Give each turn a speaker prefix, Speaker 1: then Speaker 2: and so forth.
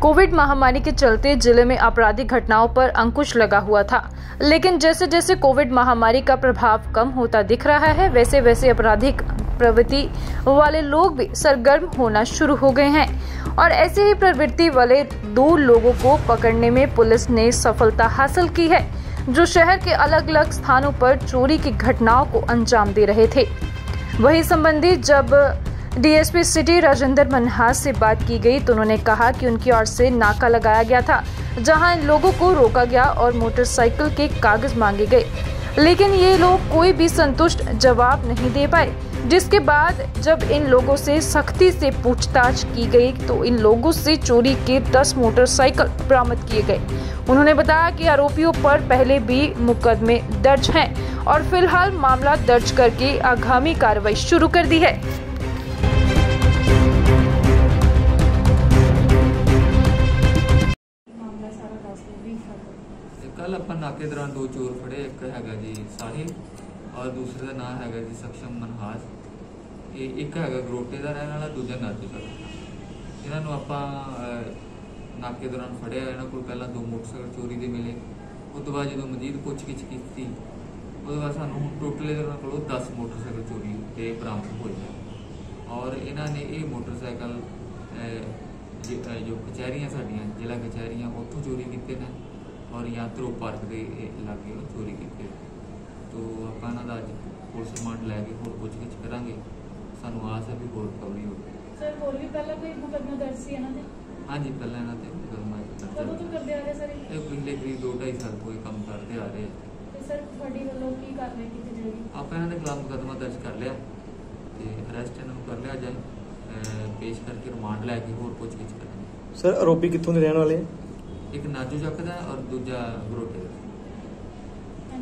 Speaker 1: Covid महामारी के चलते ज़िले में आपराधिक घटनाओं पर अंकुश लगा हुआ था। लेकिन जैसे जैसे कोविड महामारी का प्रभाव कम होता दिख रहा है वैसे वैसे आपराधिक प्रवृत्ति वाले लोग भी सरगर्म होना शुरू हो गए हैं। और ऐसे ही प्रवृत्ति वाले दो लोगों को पकड़ने में पुलिस ने सफलता हासिल की है, जो शहर के अलग अलग स्थानों पर चोरी की घटनाओं को अंजाम दे रहे थे। वही संबंधी जब डीएसपी सिटी राजेंद्र मनहास से बात की गई तो उन्होंने कहा कि उनकी ओर से नाका लगाया गया था, जहाँ इन लोगों को रोका गया और मोटरसाइकिल के कागज़ मांगे गए। लेकिन ये लोग कोई भी संतुष्ट जवाब नहीं दे पाए, जिसके बाद जब इन लोगों से सख्ती से पूछताछ की गई तो इन लोगों से चोरी के 10 मोटरसाइकिल बरामद किए गए। उन्होंने बताया कि आरोपियों पर पहले भी मुकदमे दर्ज हैं और फ़िलहाल मामला दर्ज करके आगामी कार्रवाई शुरू कर दी है।
Speaker 2: ਕੱਲ ਆਪਾਂ ਨਾਕੇ ਦੌਰਾਨ ਦੋ ਚੋਰ ਫੜੇ, ਇੱਕ ਹੈਗਾ ਜੀ ਸਾਹਿਲ ਔਰ ਦੂਸਰੇ ਦਾ ਨਾਮ ਹੈਗਾ ਜੀ ਸਖਸ਼ਮ ਮਨਹਾਸ ਇਹ ਇੱਕ ਹੈਗਾ ਗਰੋਟੇ ਦਾ ਰਹਿਣ ਵਾਲਾ, ਦੂਜਾ ਨਾਜੂ ਦਾ। ਇਹਨਾਂ ਨੂੰ ਆਪਾਂ ਨਾਕੇ ਦੌਰਾਨ ਫੜਿਆ, ਇਹਨਾਂ ਕੋਲ ਪਹਿਲਾਂ ਦੋ ਮੋਟਰਸਾਈਕਲ ਚੋਰੀ ਦੇ ਮਿਲੇ। ਉਸ ਤੋਂ ਬਾਅਦ ਜਦੋਂ ਮਜੀਦ ਪੁੱਛਗਿੱਛ ਕੀਤੀ, ਉਹਦੇ ਬਾਅਦ ਸਾਨੂੰ ਹੁਣ ਟੋਟਲ ਇਹਨਾਂ ਕੋਲੋਂ 10 ਮੋਟਰਸਾਈਕਲ ਚੋਰੀ ਤੇ ਬਰਾਮਦ ਹੋਏ ਔਰ ਇਹਨਾਂ ਨੇ ਇਹ ਮੋਟਰਸਾਈਕਲ ਜੋ ਕਚਹਿਰੀਆਂ ਸਾਡੀਆਂ, ਜ਼ਿਲ੍ਹਾ ਕਚਹਿਰੀਆਂ, ਉੱਥੋਂ ਚੋਰੀ ਕੀਤੇ ਨੇ। ਔਰ ਯਾਤਰੋ ਪਾਰਕ ਦੇ ਇਹ ਲਾਗੇ ਉਹ ਚੋਰੀ ਕੀਤੇ। ਤੋ ਆਪਾਂ ਇਹਨਾਂ ਦਾ ਅੱਜ ਪੁਲਿਸ ਰਿਮਾਂਡ ਲੈ ਕੇ ਹੋਰ ਪੁੱਛਗਿੱਛ ਕਰਾਂਗੇ। ਸਾਨੂੰ ਆਸ ਹੈ ਵੀ ਹੋਰ ਰਿਕਵਰੀ ਹੋਵੇ।
Speaker 3: ਸਰ ਹੋਰ ਵੀ ਪਹਿਲਾਂ ਕੋਈ ਮੁਕਦਮਾ ਦਰਜ ਸੀ ਇਹਨਾਂ ਦੇ
Speaker 2: ਹਾਂਜੀ ਪਹਿਲਾਂ ਇਹਨਾਂ ਤੇ ਮੁਕੱਦਮਾ
Speaker 3: ਕਦੋਂ ਤੋਂ
Speaker 2: ਦਰਜ
Speaker 3: ਕਰਦੇ ਆ ਰਹੇ ਸਰ? ਇਹ?
Speaker 2: ਇਹ ਪਿਛਲੇ ਕਰੀਬ 2.5 ਸਾਲ ਤੋਂ ਇਹ ਕੰਮ ਕਰਦੇ ਆ ਰਹੇ ਆ।
Speaker 3: ਤੇ ਸਰ ਤੁਹਾਡੀ ਵੱਲੋਂ ਕੀ ਕਾਰਵਾਈ ਕੀਤੀ ਜਾਏਗੀ?
Speaker 2: ਆਪਾਂ ਇਹਨਾਂ ਦੇ ਖਿਲਾਫ ਮੁਕੱਦਮਾ ਦਰਜ ਕਰ ਲਿਆ। ਤੇ ਅਰੈਸਟ ਇਹਨਾਂ ਨੂੰ ਕਰ ਲਿਆ ਜਾਏ। ਅਹ, ਪੇਸ਼ ਕਰਕੇ ਰਿਮਾਂਡ ਲੈ ਕੇ ਹੋਰ ਪੁੱਛਗਿੱਛ ਕਰਾਂਗੇ।
Speaker 4: ਸਰ ਆਰੋਪੀ ਕਿੱਥੋਂ ਦੇ ਰਹਿਣ ਵਾਲੇ ਹੈ
Speaker 2: ਇੱਕ ਨਾਜੂ ਚੱਕ ਦਾ ਔਰ ਦੂਜਾ ਗਰੋਟੇ ਦਾ